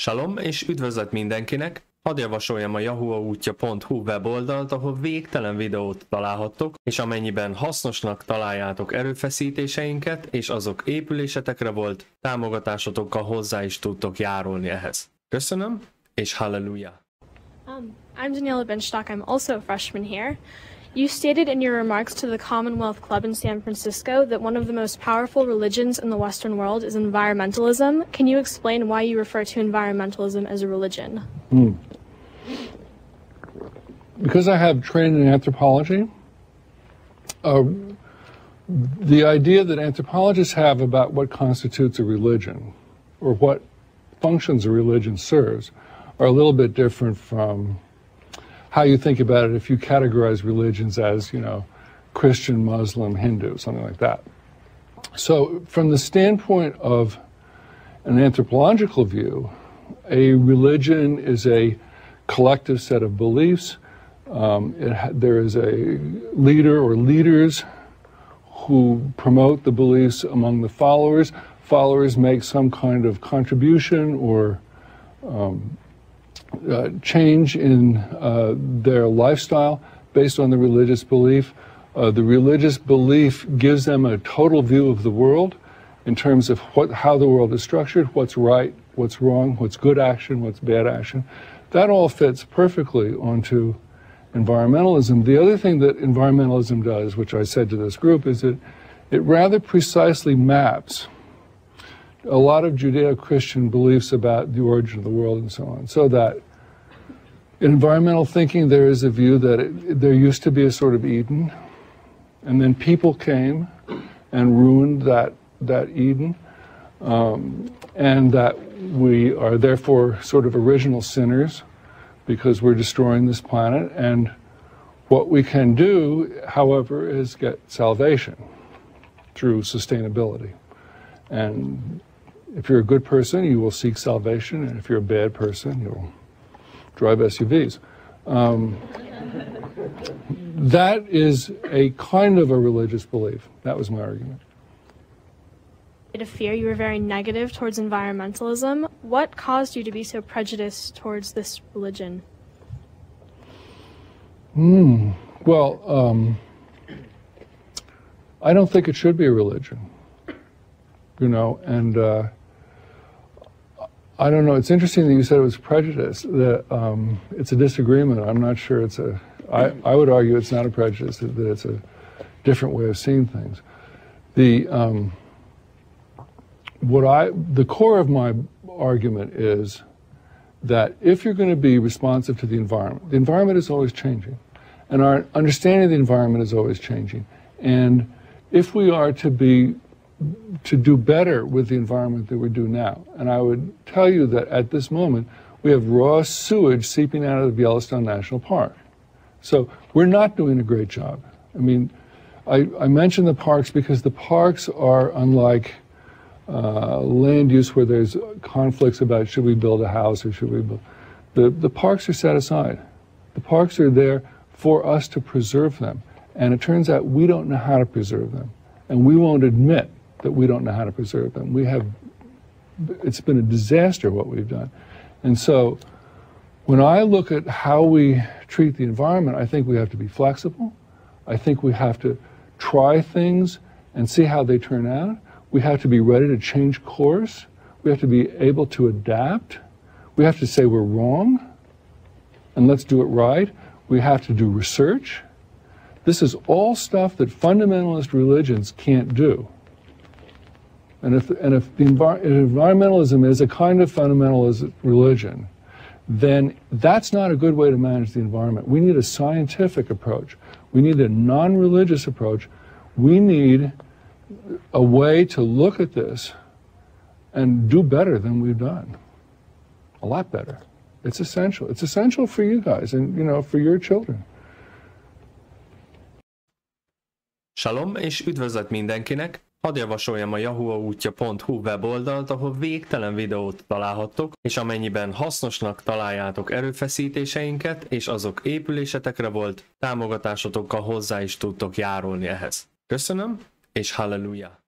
Salom és üdvözlet mindenkinek! Hadd javasoljam a yahuaútja.hu weboldalt, ahol végtelen videót találhattok, és amennyiben hasznosnak találjátok erőfeszítéseinket, és azok épülésetekre volt, támogatásotokkal hozzá is tudtok járulni ehhez. Köszönöm, és halleluja! Um, I'm Daniela Benstock. I'm also a freshman here. You stated in your remarks to the Commonwealth Club in San Francisco that one of the most powerful religions in the Western world is environmentalism. Can you explain why you refer to environmentalism as a religion? because I have training in anthropology, uh, the idea that anthropologists have about what constitutes a religion or what functions a religion serves are a little bit different from how you think about it if you categorize religions as, you know, Christian, Muslim, Hindu, something like that. So, from the standpoint of an anthropological view, a religion is a collective set of beliefs. Um, it there is a leader or leaders who promote the beliefs among the followers. Followers make some kind of contribution or um, uh, change in uh, their lifestyle based on the religious belief. Uh, the religious belief gives them a total view of the world in terms of what, how the world is structured, what's right, what's wrong, what's good action, what's bad action. That all fits perfectly onto environmentalism. The other thing that environmentalism does, which I said to this group, is that it rather precisely maps a lot of Judeo Christian beliefs about the origin of the world and so on. So that in environmental thinking, there is a view that it, there used to be a sort of Eden, and then people came and ruined that, that Eden, um, and that we are therefore sort of original sinners because we're destroying this planet. And what we can do, however, is get salvation through sustainability. And if you're a good person, you will seek salvation, and if you're a bad person, you'll drive SUVs. Um, that is a kind of a religious belief. That was my argument. To fear you were very negative towards environmentalism. What caused you to be so prejudiced towards this religion? Hmm. Well, um, I don't think it should be a religion. You know, and uh, I don't know. It's interesting that you said it was prejudice. That um, it's a disagreement. I'm not sure it's a. I, I would argue it's not a prejudice. That it's a different way of seeing things. The um, what I the core of my argument is that if you're going to be responsive to the environment, the environment is always changing, and our understanding of the environment is always changing. And if we are to be to do better with the environment that we do now, and I would tell you that at this moment we have raw sewage seeping out of the Yellowstone National Park. So we're not doing a great job. I mean, I, I mention the parks because the parks are unlike uh, land use where there's conflicts about should we build a house or should we build. The, the parks are set aside. The parks are there for us to preserve them. And it turns out we don't know how to preserve them. And we won't admit that we don't know how to preserve them. We have, it's been a disaster what we've done. And so when I look at how we treat the environment, I think we have to be flexible. I think we have to try things and see how they turn out. We have to be ready to change course. We have to be able to adapt. We have to say we're wrong and let's do it right. We have to do research. This is all stuff that fundamentalist religions can't do. And if, and if, the envir- environmentalism is a kind of fundamentalist religion, then that's not a good way to manage the environment. We need a scientific approach. We need a non religious approach. We need a way to look at this and do better than we've done. A lot better. It's essential. It's essential for you guys and, you know, for your children. Salom és üdvözlet mindenkinek! Hadd javasoljam a yahuaútja.hu weboldalt, ahol végtelen videót találhattok, és amennyiben hasznosnak találjátok erőfeszítéseinket, és azok épülésetekre volt, támogatásotokkal hozzá is tudtok járulni ehhez. Köszönöm, és halleluja!